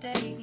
mistake.